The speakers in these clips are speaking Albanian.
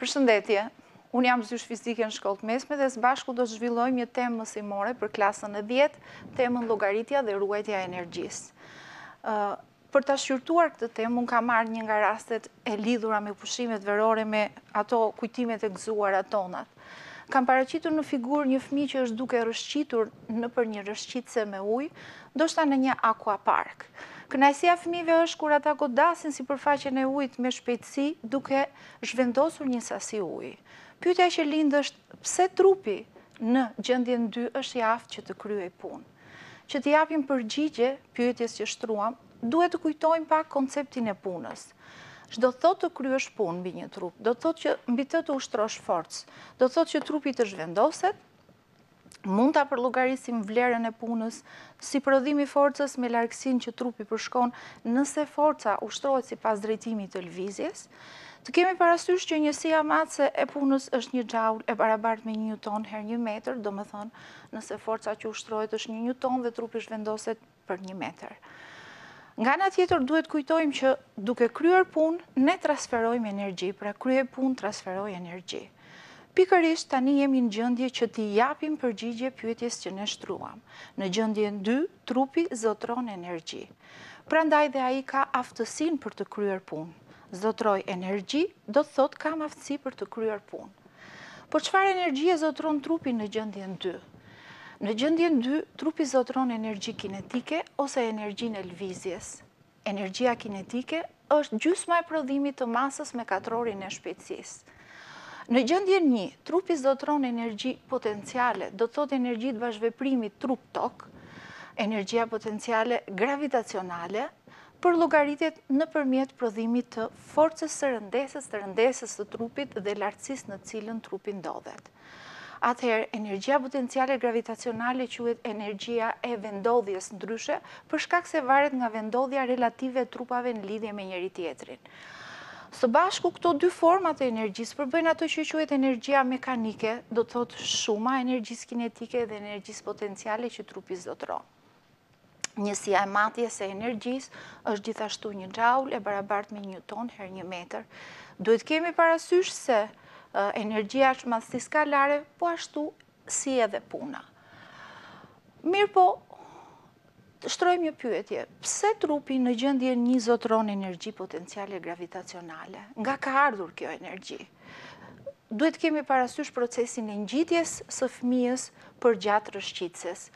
Përshëndetje, unë jam zyshë fizike në shkollë të mesme dhe së bashku do të zhvillojmë një temë mësimore për klasën e dhjetë, temën llogaritja dhe ruajtja e energjisë. Për të shqyrtuar këtë temë, unë kam marrë një nga rastet e lidhura me pushimet verore me ato kujtimet e gëzuara tonat. Kam paraqitur në figurë një fëmijë që është duke rëshqitur nëpër një rëshqitëse me ujë, ndoshta në një aqua park. Kënaqësia e fëmijëve është kur ata godasin sipërfaqen e ujit me shpejtësi duke rëshqitur zhvendosur një sasi uji. Pyetja që lind është pse trupi në gjendjen dy është i aftë që të kryejë punë. Që t'i japim përgjigje pyetjes që shtruam, duhet të kujtojmë pak konceptin e punës. Ç'do të thotë të kryesh punë mbi një trup? Do të thotë që mbi të të ushtrosh forcë. Do të thotë që trupi të zhvendoset, Mund ta përllogarisim vlerën e punës si prodhim i forcës me largësinë që trupi përshkon nëse forca ushtrohet sipas drejtimit të lëvizjes. Të kemi parasysh që njësia matëse e punës është një xhaul e barabartë me një njuton herë një metër, domethënë nëse forca që ushtrohet është një njuton dhe trupi zhvendoset për një metër. Nga ana tjetër duhet kujtojmë që duke kryer punë, ne transferojmë energji, pra kryej punë, transferoj energji. Pikërisht tani jemi në gjendje që t'i japim përgjigje pyetjes që ne shtruam. Në gjendjen dy, trupi zotëron energji. Prandaj dhe ai ka aftësinë për të kryer punë. Zotëroj energji, do të thotë kam aftësi për të kryer punë. Por çfarë energjie zotëron trupi në gjendjen dy? Në gjendjen dy, trupi zotëron energji kinetike ose energjinë e lëvizjes. Energjia kinetike është gjysma e prodhimit të masës me katrorin e shpejtësisë. Në gjendjen një, trupi zotëron energji potenciale, do të thotë energji të bashkëveprimit trup-tokë, energjia potenciale gravitacionale, Përllogaritet nëpërmjet prodhimit të forcës së rëndesës të rëndesës të trupit dhe lartësisë në të cilën trupi ndodhet. Atëherë, energjia potenciale gravitacionale quhet energjia e vendndodhjes ndryshe për shkak se varet nga vendndodhja relative e trupave në lidhje me njëri-tjetrin. Së bashku këto dy forma të energjisë përbëjnë atë që quhet energjia mekanike, do të thotë shuma e energjisë kinetike dhe energjisë potenciale që trupi zotëron. Njësia e matjes e energjisë është gjithashtu një xhaul e barabart me njuton herë një metër. Duhet kemi parasysh se energjia është madhësi skalare, po ashtu si edhe puna. Mirëpo, shtrojmë një pyetje, pse trupi në gjendjen një zotëron energji potenciale gravitacionale? Nga ka ardhur kjo energji? Duhet të kemi parasysh procesin e ngjitjes së fëmijës përgjatë rrëshqitëses.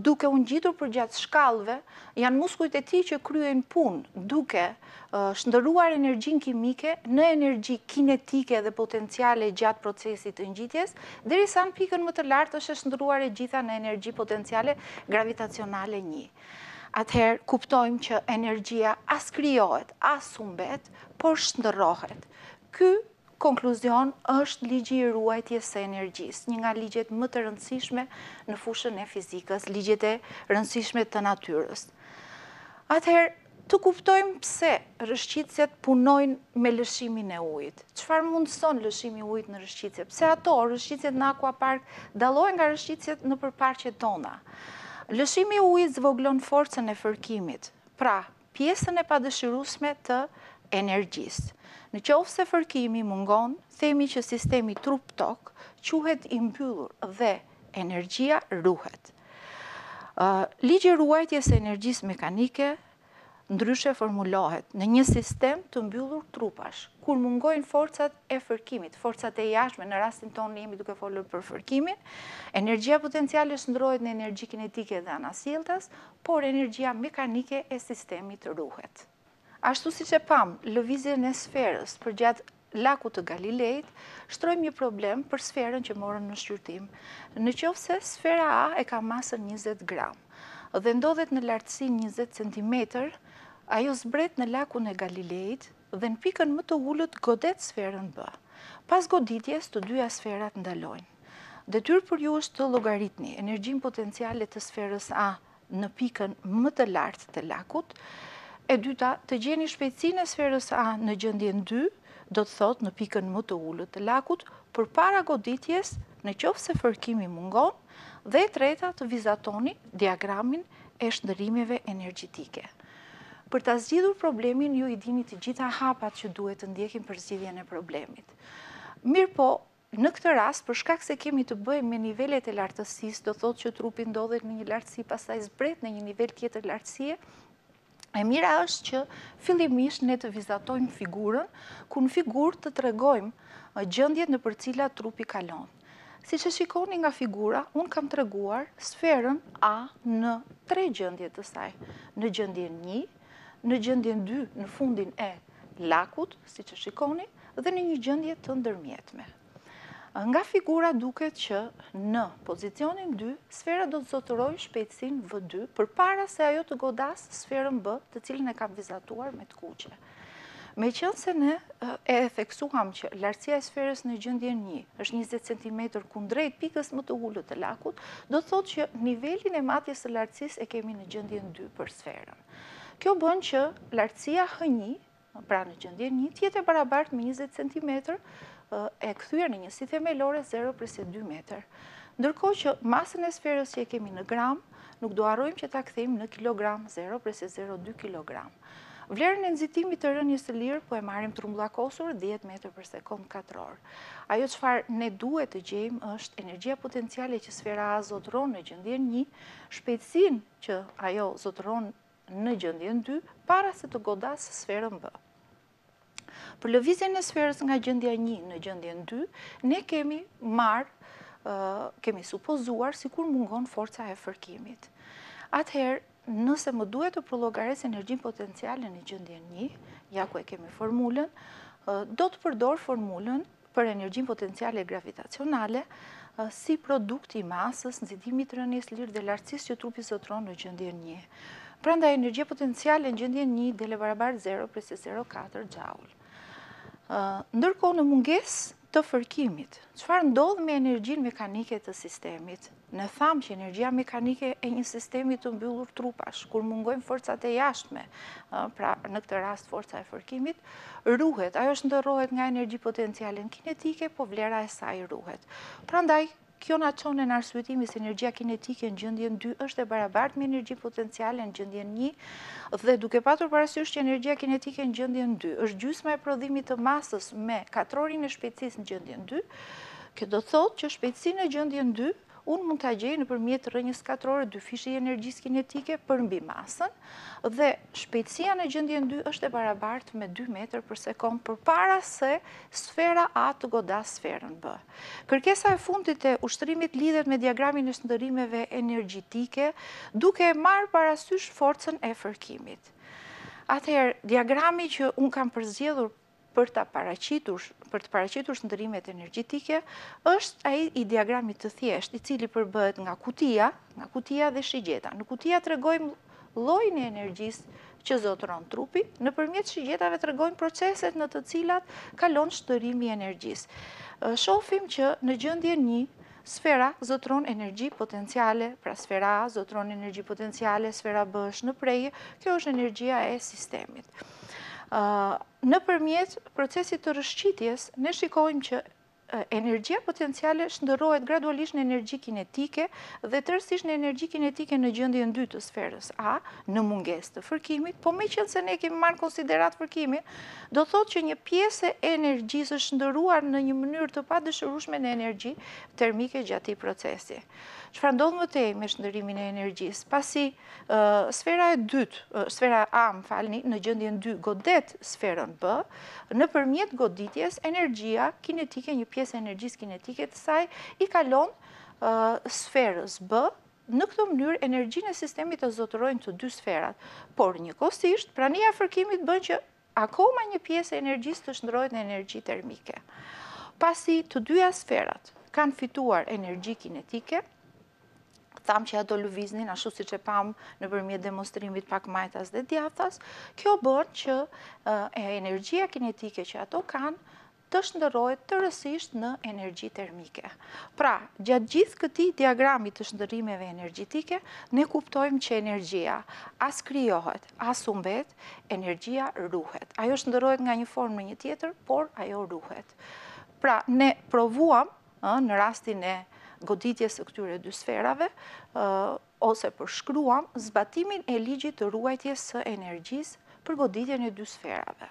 Duke u ngjitur përgjatë shkallëve, janë muskujt e tij që kryejnë punë, duke shndërruar energjinë kimike në energji kinetike dhe potenciale gjatë procesit të ngjitjes, derisa në pikën më të lartë është e shndërruar e gjitha në energji potenciale gravitacionale nji. Atëherë kuptojmë që energjia as krijohet, as humbet, por shndërrohet. Ky konkluzion është ligji i ruajtjes së energjisë, një nga ligjet më të rëndësishme në fushën e fizikës, ligjet e rëndësishme të natyrës. Atëherë, të kuptojmë pse rrëshqitëset punojnë me lëshimin e ujit. Çfarë mundëson lëshimi i ujit në rrëshqitëse? Pse ato, rrëshqitëset në akuapark, dallohen nga rrëshqitëset nëpër parqet tona? Lëshimi i ujit zvogëlon forcën e fërkimit. Pra, pjesën e padëshirueshme të energjisë. Në qoftë se fërkimi mungon, themi që sistemi trup-tokë quhet i mbyllur dhe energjia ruhet. Ligji i ruajtjes së energjisë mekanike ndryshe formulohet, në një sistem të mbyllur trupash, kur mungojnë forcat e fërkimit, forcat e jashtme, në rastin tonë jemi duke folur për fërkimin, energjia potenciale shndërrohet në energji kinetike dhe anasjelltas, por energjia mekanike e sistemit ruhet. Ashtu siç e pamë lëvizjen e sferës përgjatë Lakut të Galileit, shtrojmë një problem për sferën që morëm në shqyrtim. Në qoftë se sfera A e ka masën njëzet gram dhe ndodhet në lartësi njëzet centimetër, ajo zbret në Lakun e Galileit dhe në pikën më të ulët godet sferën B. Pas goditjes të dyja sferat ndalojnë. Detyrë për ju është të llogaritni energjinë potenciale të sferës A në pikën më të lartë të lakut. E dyta, të gjeni shpejtësinë e sferës A në gjendjen dy, do të thotë në pikën më të ulët të lakut, përpara goditjes në qoftë se fërkimi mungon, dhe e treta të vizatoni diagramin e shndërrimeve energjetike. Për ta zgjidhur problemin ju i dini të gjitha hapat që duhet të ndjekim për zgjidhjen e problemit. Mirëpo, Në këtë rast, për shkak se kemi të bëjmë me nivelet e lartësisë, do thotë që trupi ndodhet në një lartësi, pastaj zbret në një nivel tjetër lartësie, e mira është që fillimisht ne të vizatojmë figurën, ku në figurë të tregojmë gjendjet nëpër të cilat trupi kalon. Siç e shikoni nga figura, unë kam treguar sferën A në tre gjendje të saj, në gjendjen një, në gjendjen dy në fundin e lakut, siç e shikoni, dhe në një gjendje të ndërmjetme. Nga figura duket që në pozicionin 2, sfera do të zotërojë shpejtësinë V2 përpara se ajo të godasë sferën B të cilën e kam vizatuar me të kuqe. Meqënëse ne e theksuam që lartësia e sferës në gjendjen një është 20 cm kundrejt pikës më të ulët të lakut, do të thotë që nivelin e matjes së lartësisë e kemi në gjendjen dy për sferën. Kjo bën që lartësia hë një, pra në gjendjen një, të jetë e barabartë me 20 cm e kthyer në njësi themelore 0 presje 2 metër. Ndërkohë që masën e sferës që e kemi në gram, nuk do harrojmë që ta kthejmë në kilogram 0 presje 0 2 kilogram. Vlerën e nxitimit të rënies së lirë po e marrim të rrumbullakosur dhjetë metër për sekondë katror. Ajo çfarë ne duhet të gjejmë është energjia potenciale që sfera A zotëron në gjendjen një, shpejtësinë që ajo zotëron në gjendjen dy, para se të godasë sferën B. Për lëvizjen e sferës nga gjendja një në gjendjen dy, ne kemi marrë, kemi supozuar sikur mungon forca e fërkimit. Atëherë, nëse më duhet të përllogaris energjinë potenciale në gjendjen një, ja ku e kemi formulën, do të përdor formulën për energjinë potenciale gravitacionale si produkt i masës, nxitimit të rënies së lirë dhe lartësisë që trupi zotëron në gjendjen një. Prandaj energjia potenciale në gjendjen një del e barabartë 0 presje 0 4 xhaul. Ndërkohë në mungesë të fërkimit, çfarë ndodh me energjinë mekanike të sistemit? Ne thamë që energjia mekanike e një sistemi të mbyllur trupash, kur mungojnë forcat e jashtme, pra në këtë rast forca e fërkimit, ruhet, ajo shndërrohet nga energji potenciale në kinetike, po vlera e saj ruhet. Prandaj, kjo na çon në arsyetimin se energjia kinetike në gjendjen 2 është e barabartë me energjinë potenciale në gjendjen 1 dhe duke patur parasysh që energjia kinetike në gjendjen 2 është gjysma e prodhimit të masës me katrorin e shpejtësisë në gjendjen 2, Kjo do të thotë që shpejtësinë në gjendjen dy unë mund ta gjej nëpërmjet rrënjës katrore dyfishi i energjisë kinetike përmbi masën dhe shpejtësia në gjendjen dy është e barabartë me dy metër për sekondë përpara se sfera A të godasë sferën B. Kërkesa e fundit e ushtrimit lidhet me diagramin e shndërrimeve energjetike duke e marrë parasysh forcën e fërkimit. Atëherë, diagrami që unë kam përzgjedhur për të paraqitur, për të paraqitur shndërrimet energjetike, është ai i diagramit të thjeshtë, i cili përbëhet nga kutia, nga kutia dhe shigjeta. Në kutia tregojmë llojin e energjisë që zotëron trupi, nëpërmjet shigjetave tregojmë proceset në të cilat kalon shndërrimi i energjisë. Shofim që në gjendjen një, sfera zotëron energji potenciale, pra sfera A zotëron energji potenciale, sfera B është në prehje, kjo është energjia e sistemit. Nëpërmjet procesit të rrëshqitjes, ne shikojmë që energjia potenciale shndërrohet gradualisht në energji kinetike dhe tërësisht në energji kinetike në gjendjen dy të sferës A, në mungesë të fërkimit, po meqenëse ne kemi marrë në konsideratë fërkimin, do thotë që një pjesë e energjisë është shndërruar në një mënyrë të padëshirueshme në energji termike gjatë këtij procesi. Çfarë ndodh më tej me shndërrimin e energjisë? Pasi Sfera e dytë, sfera A, më falni, në gjendjen dy godet sferën B, nëpërmjet goditjes energjia kinetike, një pjesë e energjisë kinetike të saj, i kalon sferës B, në këtë mënyrë energjinë e sistemit të zotërojnë të dy sferat. Por njëkohësisht, prania e fërkimit bën që akoma një pjesë e energjisë të shndërrohet në energji termike. Pasi të dyja sferat kanë fituar energji kinetike, thamë që ato lëviznin ashtu siç e pamë nëpërmjet demonstrimit pak majtas dhe djathas, kjo bën që energjia kinetike që ato kanë të shndërrohet tërësisht në energji termike. Pra, gjatë gjithë këtij diagrami të shndërrimeve energjetike, ne kuptojmë që energjia as krijohet, as humbet, energjia ruhet. Ajo shndërrohet nga një formë në një tjetër, por ajo ruhet. Pra, ne provuam në rastin e goditjes së këtyre dy sferave, ose përshkruam zbatimin e ligjit të ruajtjes së energjisë për goditjen e dy sferave.